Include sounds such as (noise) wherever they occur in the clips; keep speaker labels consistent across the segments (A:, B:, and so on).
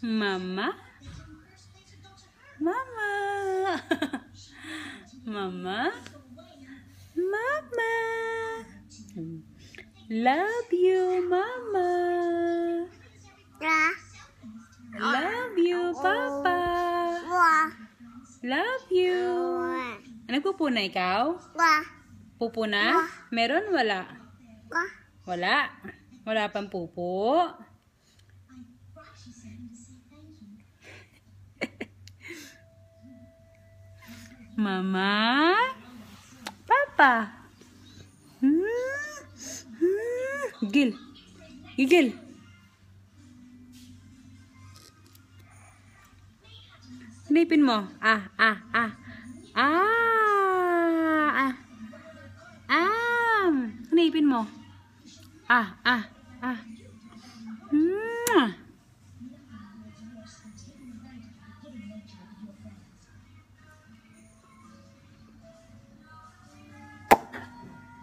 A: Mama? Mama? (laughs) Mama? Mama? Love you, Mama. Love you, Papa. Love you. Nagpupuna ikaw? Pupuna? Meron? Wala?
B: Wa.
A: Wala. Wala pang pupo. Mama? Papa? Hmm? Hmm? Gigil. Gigil. Mo. Ah, ah, ah. Ah, ah. Ah. Hanipin mo. Ah, ah, ah. Hmm.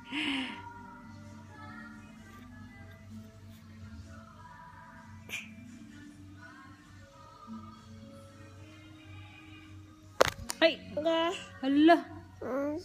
A: Ay,
B: Ga.
A: hala.
B: Mm.